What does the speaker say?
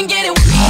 and get it.